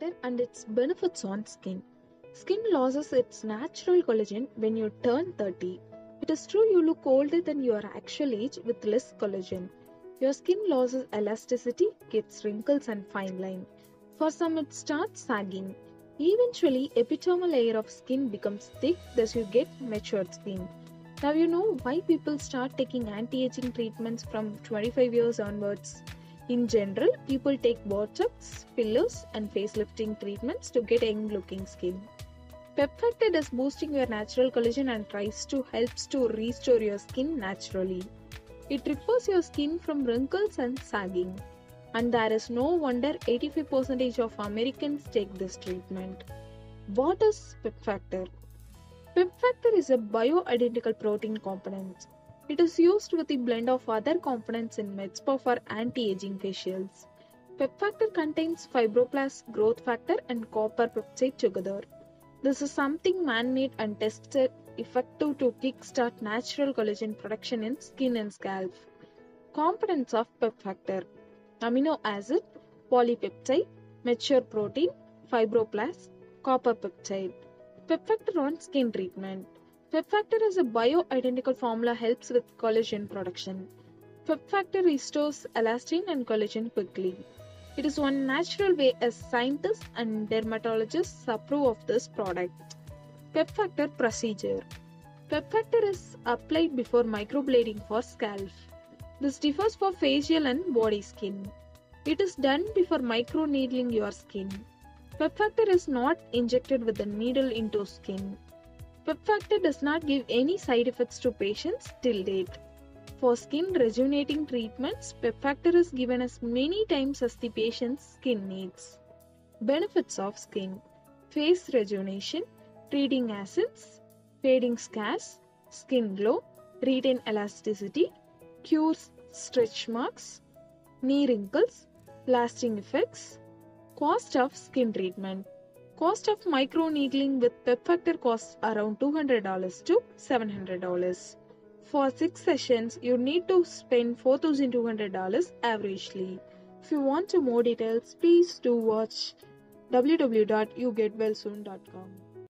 Factor and its benefits on skin. Skin loses its natural collagen when you turn 30. It is true you look older than your actual age with less collagen. Your skin loses elasticity, gets wrinkles and fine line. For some it starts sagging. Eventually, epidermal layer of skin becomes thick, thus you get matured skin. Now you know why people start taking anti-aging treatments from 25 years onwards. In general, people take Botox, fillers, and facelifting treatments to get young looking skin. Pep Factor is boosting your natural collagen and tries to helps to restore your skin naturally. It repairs your skin from wrinkles and sagging. And there is no wonder 85% of Americans take this treatment. What is Pep Factor? Pep Factor is a bioidentical protein component. It is used with a blend of other components in MedSpa for anti-aging facials. Pep Factor contains fibroblast growth factor and copper peptide together. This is something man-made and tested effective to kickstart natural collagen production in skin and scalp. Components of Pep Factor amino acid, polypeptide, mature protein, fibroblast, copper peptide. Pep Factor on skin treatment. Pep Factor as a bioidentical formula helps with collagen production. Pep Factor restores elastin and collagen quickly. It is one natural way as scientists and dermatologists approve of this product. Pep Factor procedure. Pep Factor is applied before microblading for scalp. This differs for facial and body skin. It is done before microneedling your skin. Pep Factor is not injected with a needle into skin. Pep Factor does not give any side effects to patients till date. For skin rejuvenating treatments, Pep Factor is given as many times as the patient's skin needs. Benefits of skin face rejuvenation, treating acids, fading scars, skin glow, retain elasticity, cures stretch marks, knee wrinkles, lasting effects. Cost of skin treatment. Cost of microneedling with Pep Factor costs around $200 to $700. For 6 sessions, you need to spend $4,200 averagely. If you want to more details, please do watch www.ugetwellsoon.com.